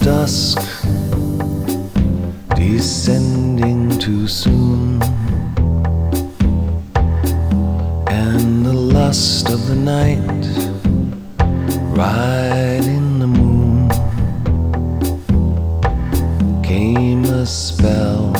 dusk descending too soon, and the lust of the night riding the moon. Came a spell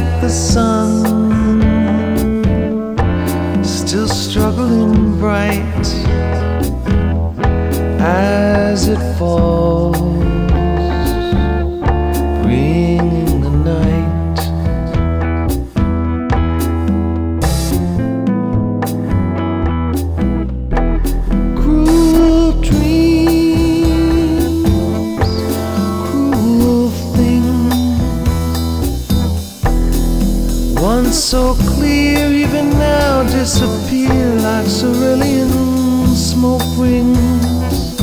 like the sun. Still struggling bright as it falls so clear even now disappear like cerulean smoke rings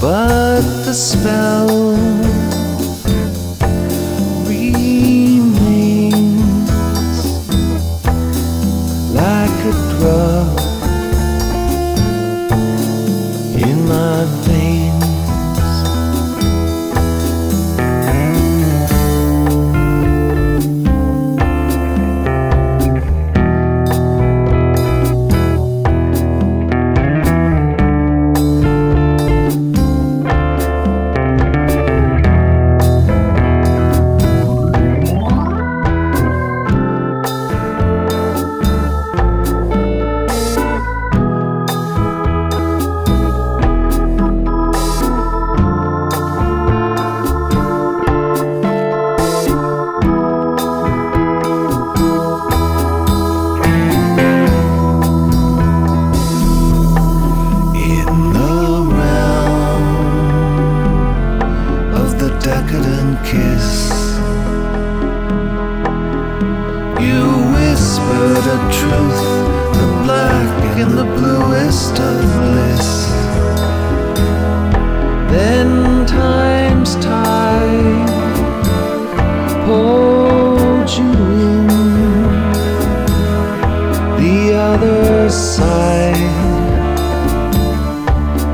but the spell remains like a drug other side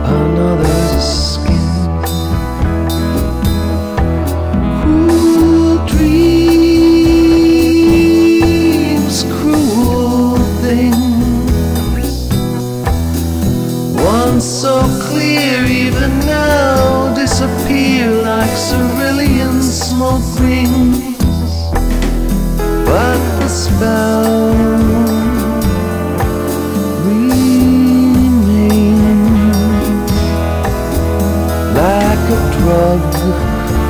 another skin. Cruel dreams, cruel things. Once so clear, even now disappear like cerulean smoke rings. Like a drug